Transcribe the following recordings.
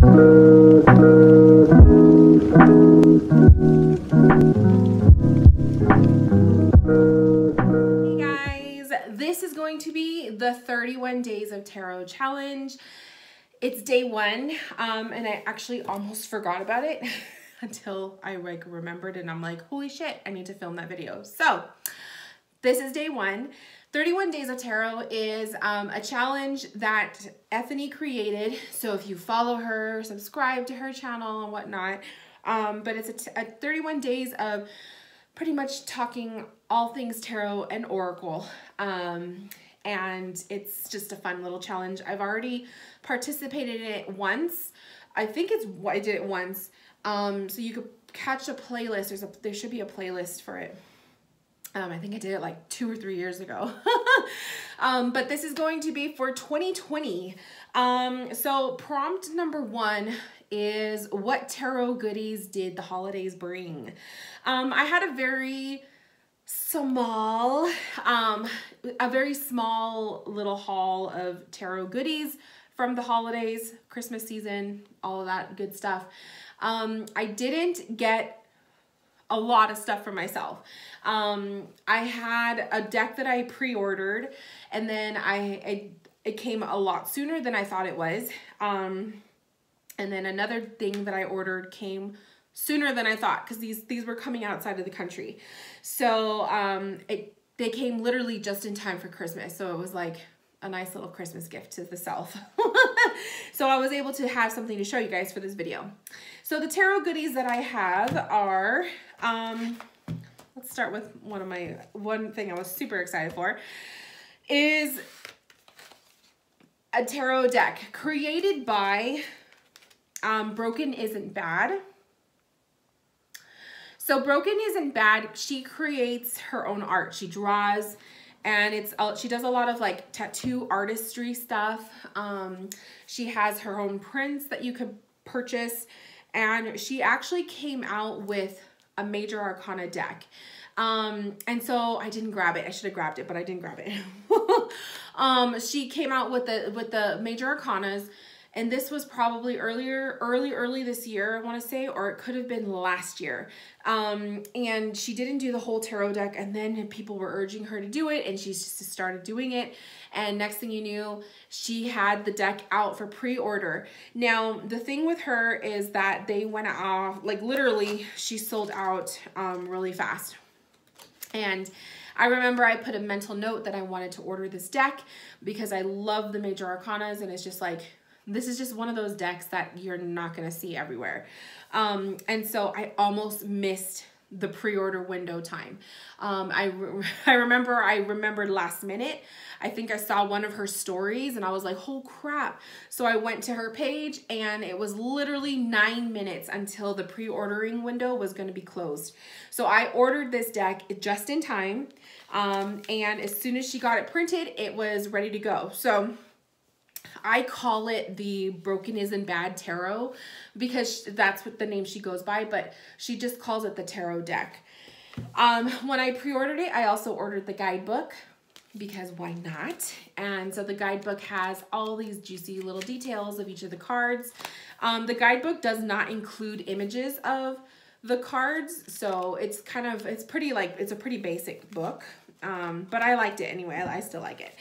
Hey guys, this is going to be the 31 Days of Tarot Challenge. It's day one, um, and I actually almost forgot about it until I like remembered and I'm like, holy shit, I need to film that video. So this is day one. 31 Days of Tarot is um, a challenge that Ethony created. So if you follow her, subscribe to her channel and whatnot, um, but it's a, a 31 days of pretty much talking all things tarot and oracle. Um, and it's just a fun little challenge. I've already participated in it once. I think it's I did it once. Um, so you could catch a playlist. There's a there should be a playlist for it. Um, I think I did it like two or three years ago. um, but this is going to be for 2020. Um, so prompt number one is what tarot goodies did the holidays bring? Um, I had a very small, um, a very small little haul of tarot goodies from the holidays, Christmas season, all of that good stuff. Um, I didn't get a lot of stuff for myself. Um, I had a deck that I pre-ordered and then I, I, it came a lot sooner than I thought it was. Um, and then another thing that I ordered came sooner than I thought because these these were coming outside of the country. So um, it they came literally just in time for Christmas. So it was like a nice little Christmas gift to the self. so I was able to have something to show you guys for this video. So the tarot goodies that I have are, um, let's start with one of my, one thing I was super excited for, is a tarot deck created by um, Broken Isn't Bad. So Broken Isn't Bad, she creates her own art. She draws and it's she does a lot of like tattoo artistry stuff. Um, she has her own prints that you could purchase and she actually came out with a major arcana deck. Um, and so I didn't grab it. I should have grabbed it, but I didn't grab it. um, she came out with the with the major arcanas and this was probably earlier, early, early this year, I want to say, or it could have been last year. Um, and she didn't do the whole tarot deck, and then people were urging her to do it, and she just started doing it. And next thing you knew, she had the deck out for pre-order. Now, the thing with her is that they went off, like literally, she sold out um, really fast. And I remember I put a mental note that I wanted to order this deck because I love the major arcanas and it's just like this is just one of those decks that you're not going to see everywhere. Um, and so I almost missed the pre-order window time. Um, I, re I remember I remembered last minute. I think I saw one of her stories and I was like, oh crap. So I went to her page and it was literally nine minutes until the pre-ordering window was going to be closed. So I ordered this deck just in time. Um, and as soon as she got it printed, it was ready to go. So I call it the Broken Isn't Bad Tarot because that's what the name she goes by, but she just calls it the tarot deck. Um, when I pre-ordered it, I also ordered the guidebook because why not? And so the guidebook has all these juicy little details of each of the cards. Um, the guidebook does not include images of the cards, so it's kind of, it's pretty like, it's a pretty basic book, um, but I liked it anyway. I, I still like it.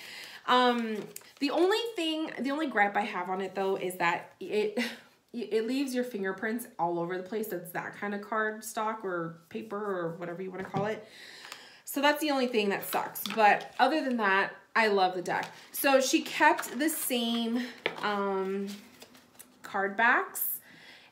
Um, the only thing, the only gripe I have on it though is that it it leaves your fingerprints all over the place. It's that kind of card stock or paper or whatever you want to call it. So that's the only thing that sucks. But other than that, I love the deck. So she kept the same um, card backs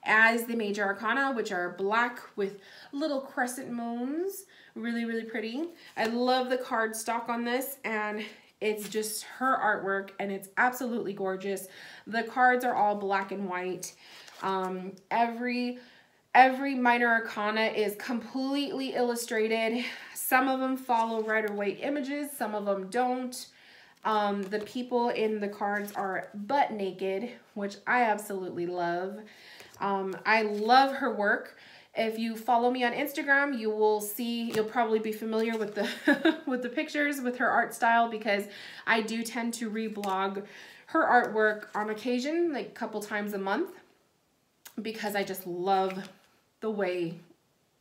as the Major Arcana, which are black with little crescent moons. Really, really pretty. I love the card stock on this and it's just her artwork and it's absolutely gorgeous. The cards are all black and white. Um, every every minor arcana is completely illustrated. Some of them follow Rider-Waite images, some of them don't. Um, the people in the cards are butt naked, which I absolutely love. Um, I love her work. If you follow me on Instagram, you will see, you'll probably be familiar with the, with the pictures, with her art style, because I do tend to reblog her artwork on occasion, like a couple times a month. because I just love the way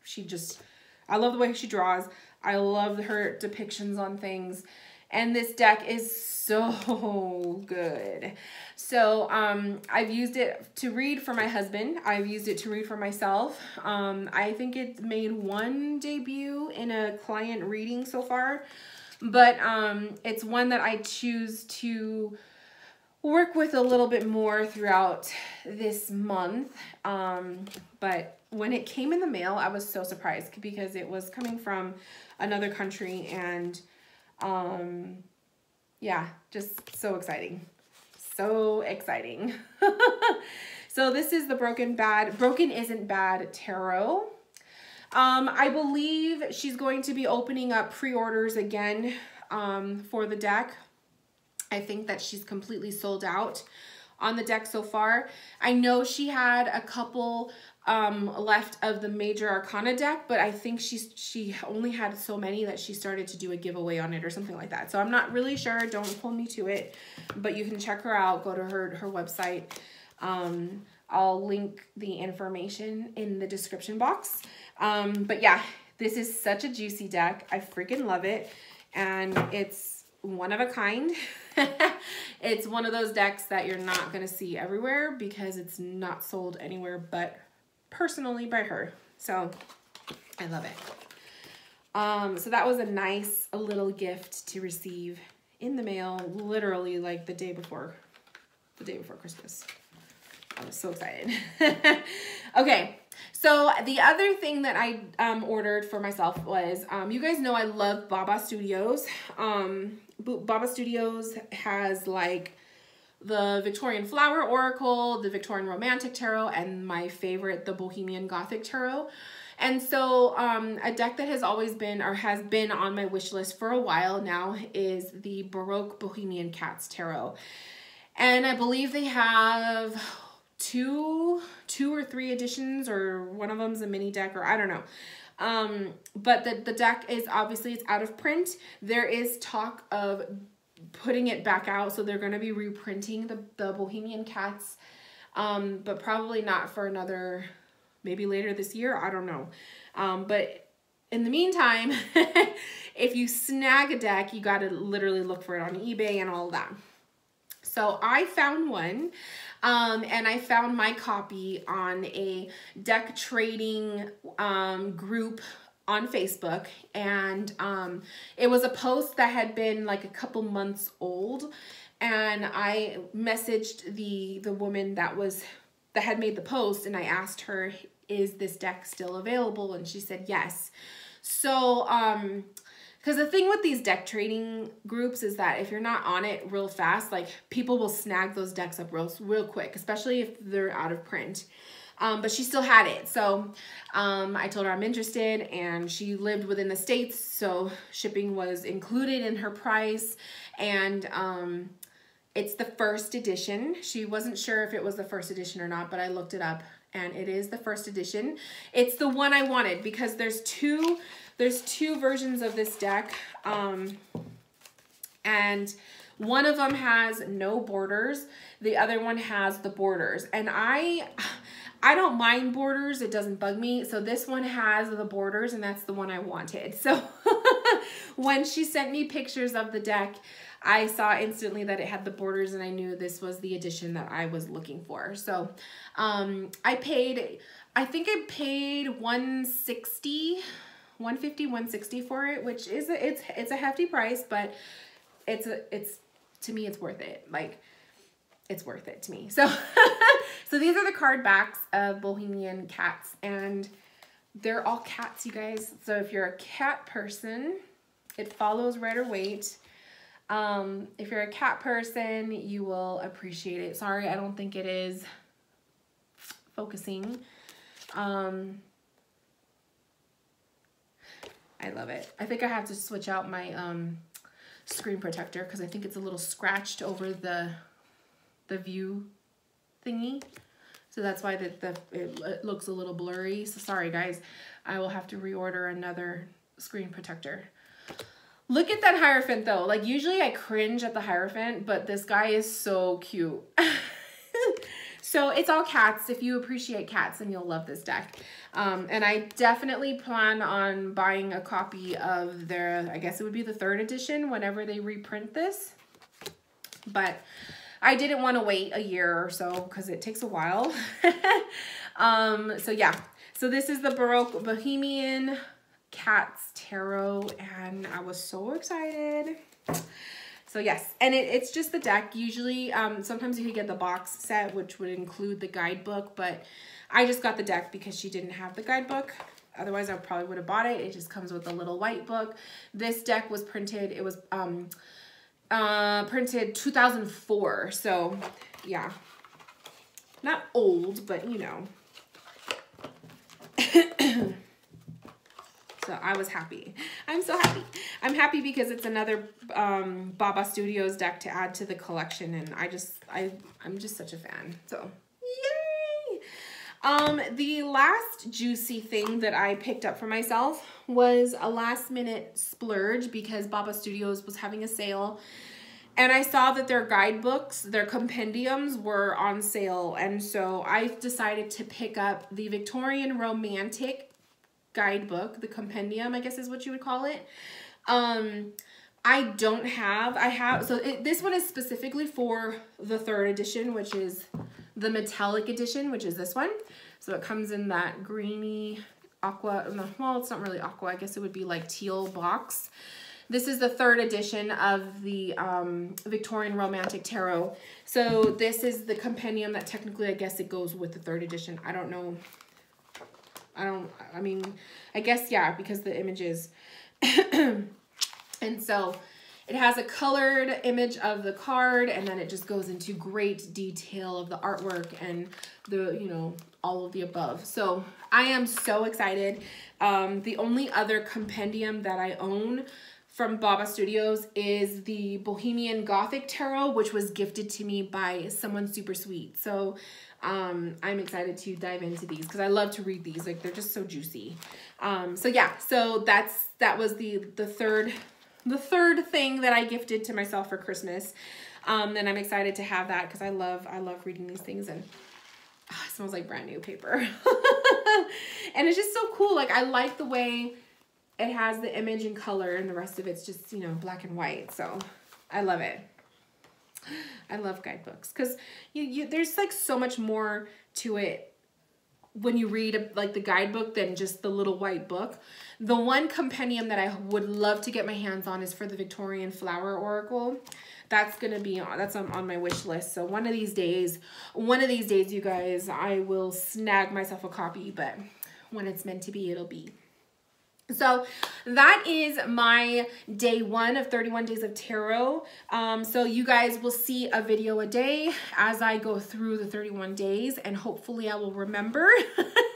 she just, I love the way she draws. I love her depictions on things. And this deck is so good. So um, I've used it to read for my husband. I've used it to read for myself. Um, I think it made one debut in a client reading so far. But um, it's one that I choose to work with a little bit more throughout this month. Um, but when it came in the mail, I was so surprised because it was coming from another country and um, yeah, just so exciting. So exciting. so this is the Broken Bad, Broken Isn't Bad Tarot. Um, I believe she's going to be opening up pre-orders again um, for the deck. I think that she's completely sold out on the deck so far. I know she had a couple um, left of the major arcana deck, but I think she's she only had so many that she started to do a giveaway on it or something like that. So I'm not really sure. Don't hold me to it, but you can check her out. Go to her her website. Um, I'll link the information in the description box. Um, but yeah, this is such a juicy deck. I freaking love it. And it's one of a kind. it's one of those decks that you're not going to see everywhere because it's not sold anywhere but personally by her. So I love it. Um, so that was a nice a little gift to receive in the mail, literally like the day before, the day before Christmas. I was so excited. okay, so the other thing that I um, ordered for myself was, um, you guys know I love Baba Studios. Um, Baba Studios has like the Victorian Flower Oracle, the Victorian Romantic Tarot, and my favorite, the Bohemian Gothic Tarot. And so um, a deck that has always been or has been on my wish list for a while now is the Baroque Bohemian Cats Tarot. And I believe they have two, two or three editions or one of them's a mini deck or I don't know. Um, but the, the deck is obviously it's out of print. There is talk of putting it back out. So they're going to be reprinting the, the Bohemian Cats, um, but probably not for another, maybe later this year. I don't know. Um, but in the meantime, if you snag a deck, you got to literally look for it on eBay and all that. So I found one um, and I found my copy on a deck trading um, group on Facebook. And um, it was a post that had been like a couple months old. And I messaged the the woman that was that had made the post and I asked her is this deck still available? And she said yes. So um because the thing with these deck trading groups is that if you're not on it real fast like people will snag those decks up real real quick especially if they're out of print um, but she still had it. So um, I told her I'm interested and she lived within the States. So shipping was included in her price. And um, it's the first edition. She wasn't sure if it was the first edition or not, but I looked it up and it is the first edition. It's the one I wanted because there's two, there's two versions of this deck. Um, and one of them has no borders. The other one has the borders. And I, I don't mind borders. It doesn't bug me. So this one has the borders and that's the one I wanted. So when she sent me pictures of the deck, I saw instantly that it had the borders and I knew this was the edition that I was looking for. So um, I paid, I think I paid 160 150 160 for it which is a, it's it's a hefty price but it's a it's to me it's worth it like it's worth it to me so So these are the card backs of Bohemian Cats and they're all cats, you guys. So if you're a cat person, it follows Rider Waite. Um, if you're a cat person, you will appreciate it. Sorry, I don't think it is focusing. Um, I love it. I think I have to switch out my um, screen protector because I think it's a little scratched over the, the view thingy. So that's why the, the it, it looks a little blurry. So sorry guys, I will have to reorder another screen protector. Look at that Hierophant though. Like usually I cringe at the Hierophant, but this guy is so cute. So it's all cats. If you appreciate cats, then you'll love this deck. Um, and I definitely plan on buying a copy of their, I guess it would be the third edition whenever they reprint this. But I didn't want to wait a year or so because it takes a while. um, so yeah, so this is the Baroque Bohemian Cats Tarot and I was so excited. So yes, and it, it's just the deck. Usually, um, sometimes you could get the box set, which would include the guidebook, but I just got the deck because she didn't have the guidebook. Otherwise, I probably would have bought it. It just comes with a little white book. This deck was printed, it was um, uh, printed 2004. So yeah, not old, but you know. So I was happy. I'm so happy. I'm happy because it's another um, Baba Studios deck to add to the collection. And I just, I, I'm just such a fan. So yay! Um, the last juicy thing that I picked up for myself was a last minute splurge because Baba Studios was having a sale and I saw that their guidebooks, their compendiums were on sale. And so I decided to pick up the Victorian Romantic guidebook, the compendium, I guess is what you would call it. Um, I don't have, I have, so it, this one is specifically for the third edition, which is the metallic edition, which is this one. So it comes in that greeny aqua, well, it's not really aqua, I guess it would be like teal box. This is the third edition of the um, Victorian Romantic Tarot. So this is the compendium that technically, I guess it goes with the third edition. I don't know I don't, I mean, I guess, yeah, because the images. and so it has a colored image of the card and then it just goes into great detail of the artwork and the, you know, all of the above. So I am so excited. Um, the only other compendium that I own from Baba Studios is the Bohemian Gothic Tarot, which was gifted to me by someone super sweet. So um, I'm excited to dive into these because I love to read these. Like they're just so juicy. Um, so yeah, so that's that was the the third the third thing that I gifted to myself for Christmas. Um, and I'm excited to have that because I love I love reading these things and oh, it smells like brand new paper. and it's just so cool. Like I like the way it has the image and color and the rest of it's just, you know, black and white. So I love it. I love guidebooks because you, you there's like so much more to it when you read like the guidebook than just the little white book. The one compendium that I would love to get my hands on is for the Victorian Flower Oracle. That's to be on, that's on my wish list. So one of these days, one of these days, you guys, I will snag myself a copy, but when it's meant to be, it'll be. So that is my day one of 31 Days of Tarot. Um, so you guys will see a video a day as I go through the 31 days and hopefully I will remember.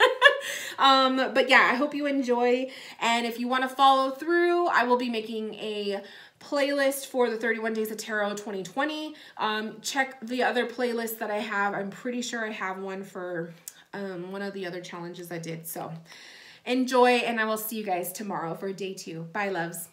um, but yeah, I hope you enjoy. And if you want to follow through, I will be making a playlist for the 31 Days of Tarot 2020. Um, check the other playlists that I have. I'm pretty sure I have one for um, one of the other challenges I did. So Enjoy, and I will see you guys tomorrow for day two. Bye, loves.